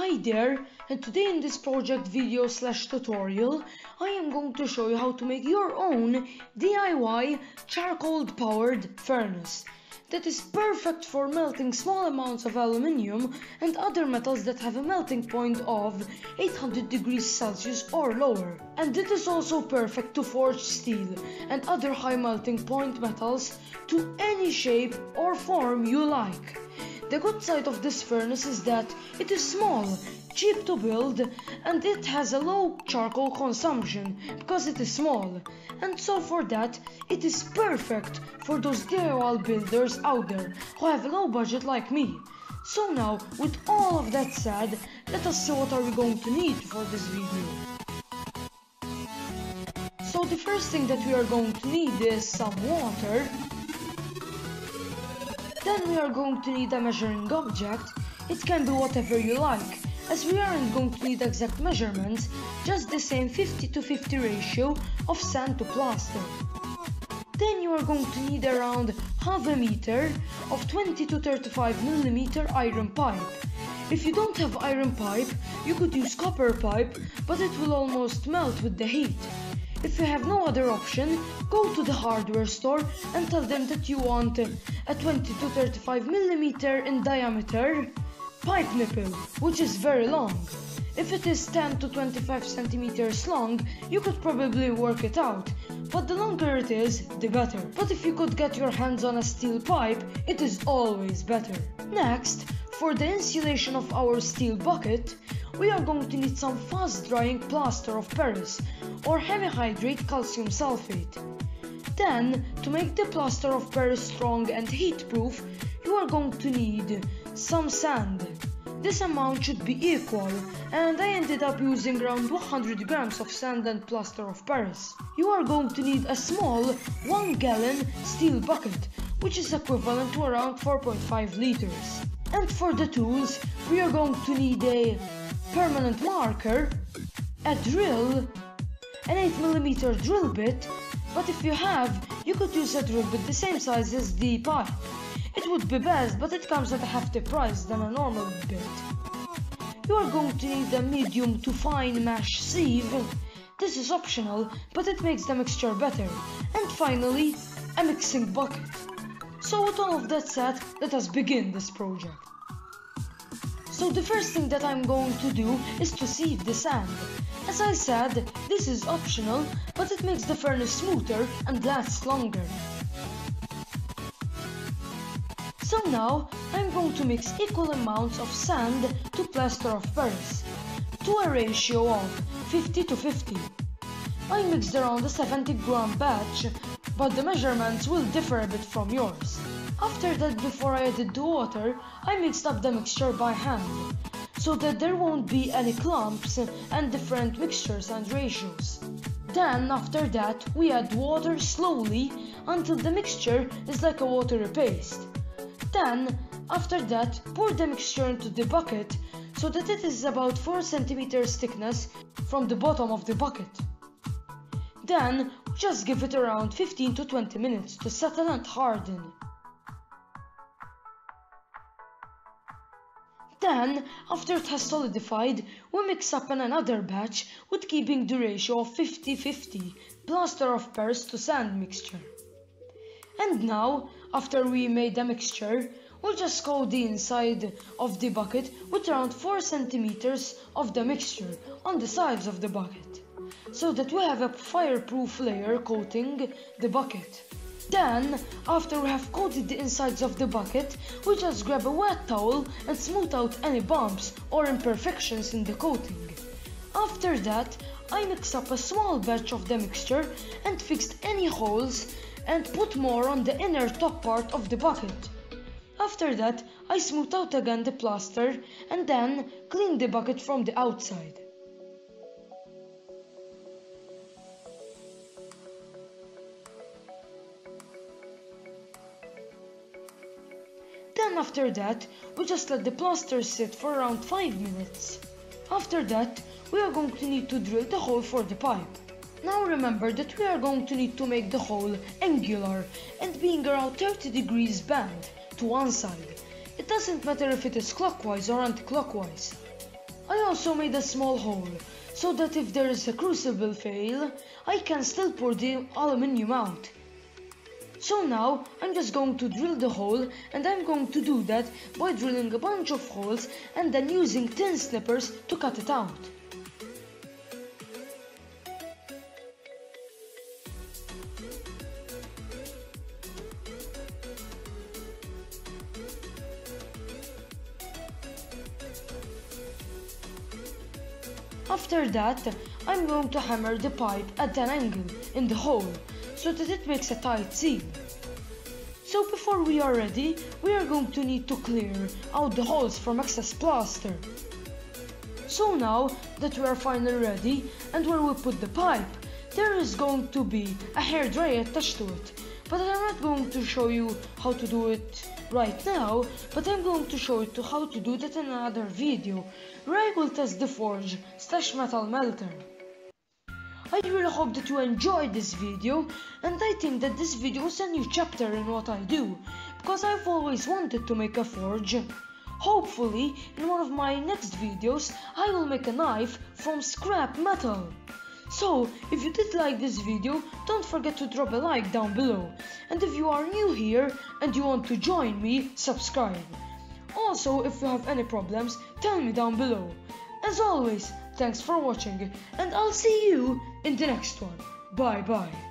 Hi there, and today in this project video slash tutorial, I am going to show you how to make your own DIY charcoal powered furnace that is perfect for melting small amounts of aluminium and other metals that have a melting point of 800 degrees Celsius or lower. And it is also perfect to forge steel and other high melting point metals to any shape or form you like. The good side of this furnace is that it is small, cheap to build, and it has a low charcoal consumption because it is small. And so for that, it is perfect for those DIY builders out there who have a low budget like me. So now, with all of that said, let us see what are we going to need for this video. So the first thing that we are going to need is some water, then we are going to need a measuring object. It can be whatever you like, as we aren't going to need exact measurements, just the same 50 to 50 ratio of sand to plaster. Then you are going to need around half a meter of 20 to 35 millimeter iron pipe. If you don't have iron pipe, you could use copper pipe, but it will almost melt with the heat. If you have no other option, go to the hardware store and tell them that you want a 20 to 35 millimeter in diameter pipe nipple, which is very long. If it is 10 to 25 centimeters long, you could probably work it out, but the longer it is, the better. But if you could get your hands on a steel pipe, it is always better. Next, for the insulation of our steel bucket, we are going to need some fast drying plaster of Paris or hemihydrate calcium sulfate. Then, to make the plaster of Paris strong and heat proof, you are going to need some sand. This amount should be equal, and I ended up using around 100 grams of sand and plaster of Paris. You are going to need a small 1 gallon steel bucket, which is equivalent to around 4.5 liters. And for the tools, we are going to need a permanent marker, a drill, an 8mm drill bit, but if you have, you could use a drill bit the same size as the pipe. It would be best, but it comes at a hefty price than a normal bit. You are going to need a medium to fine mesh sieve. This is optional, but it makes the mixture better. And finally, a mixing bucket. So with all of that said, let us begin this project. So the first thing that I'm going to do is to sieve the sand. As I said, this is optional, but it makes the furnace smoother and lasts longer. So now, I'm going to mix equal amounts of sand to plaster of Paris, to a ratio of 50 to 50. I mixed around a 70 gram batch, but the measurements will differ a bit from yours. After that, before I added the water, I mixed up the mixture by hand, so that there won't be any clumps and different mixtures and ratios. Then, after that, we add water slowly until the mixture is like a watery paste. Then, after that, pour the mixture into the bucket so that it is about 4 centimeters thickness from the bottom of the bucket. Then, just give it around 15 to 20 minutes to settle and harden. Then, after it has solidified, we mix up in another batch with keeping the ratio of 50-50 plaster of Paris to sand mixture. And now, after we made the mixture, we'll just coat the inside of the bucket with around 4 centimeters of the mixture on the sides of the bucket, so that we have a fireproof layer coating the bucket. Then, after we have coated the insides of the bucket, we just grab a wet towel and smooth out any bumps or imperfections in the coating. After that, I mix up a small batch of the mixture and fixed any holes and put more on the inner top part of the bucket. After that, I smooth out again the plaster and then clean the bucket from the outside. Then after that, we just let the plaster sit for around 5 minutes. After that, we are going to need to drill the hole for the pipe. Now remember that we are going to need to make the hole angular and being around 30 degrees bend to one side. It doesn't matter if it is clockwise or anti-clockwise. I also made a small hole so that if there is a crucible fail, I can still pour the aluminium out. So now I'm just going to drill the hole and I'm going to do that by drilling a bunch of holes and then using tin snippers to cut it out. After that, I'm going to hammer the pipe at an angle in the hole so that it makes a tight seal. So before we are ready, we are going to need to clear out the holes from excess plaster. So now that we are finally ready and where we put the pipe, there is going to be a hair dryer attached to it. But I'm not going to show you how to do it right now, but I'm going to show you how to do that in another video, where I will test the forge slash metal melter. I really hope that you enjoyed this video and I think that this video is a new chapter in what I do because I've always wanted to make a forge. Hopefully in one of my next videos I will make a knife from scrap metal. So, if you did like this video, don't forget to drop a like down below. And if you are new here and you want to join me, subscribe. Also, if you have any problems, tell me down below. As always, thanks for watching and I'll see you in the next one. Bye bye.